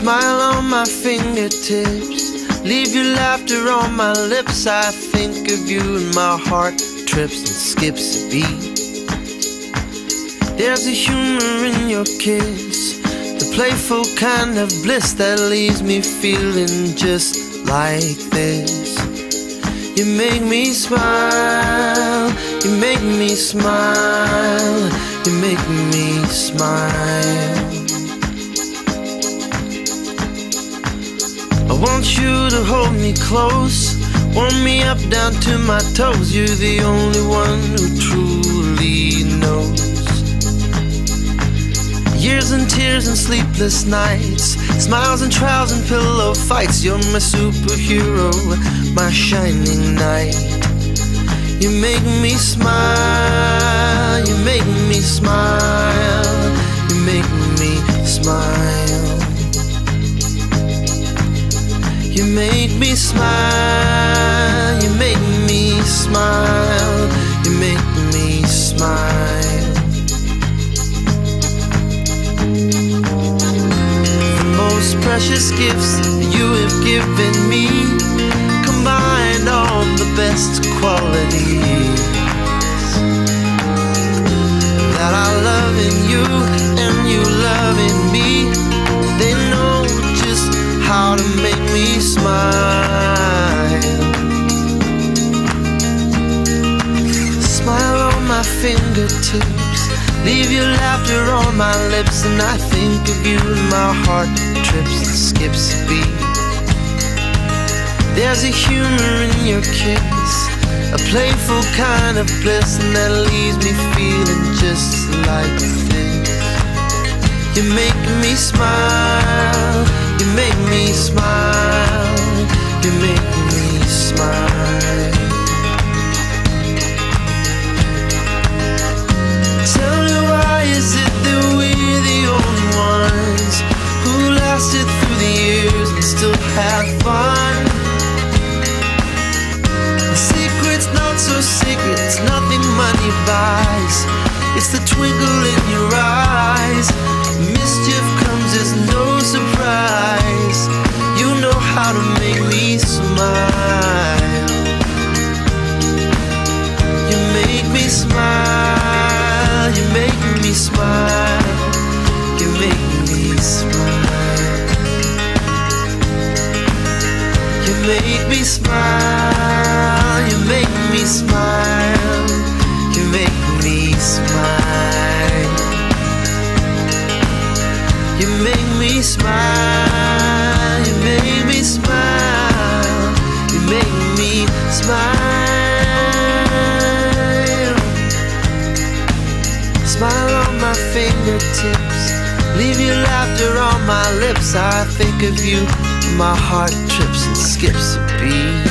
Smile on my fingertips. Leave your laughter on my lips. I think of you and my heart trips and skips a beat. There's a humor in your kiss, the playful kind of bliss that leaves me feeling just like this. You make me smile, you make me smile, you make me smile. Want you to hold me close, warm me up down to my toes. You're the only one who truly knows. Years and tears and sleepless nights, smiles and trials and pillow fights. You're my superhero, my shining knight. You make me smile, You make me smile, you make me smile, you make me smile. The most precious gifts you have given me combined all the best qualities fingertips. Leave your laughter on my lips, and I think of you, and my heart trips and skips a beat. There's a humor in your kiss, a playful kind of bliss, and that leaves me feeling just like this. You make me smile, you make me smile, buys. It's the twinkle in your eyes. Mischief comes as no surprise. You know how to make me smile. You make me smile. You make me smile. You make me smile. You make me smile. You make me smile. Smile. You make me smile. You make me smile. Smile on my fingertips. Leave your laughter on my lips. I think of you. My heart trips and skips a beat.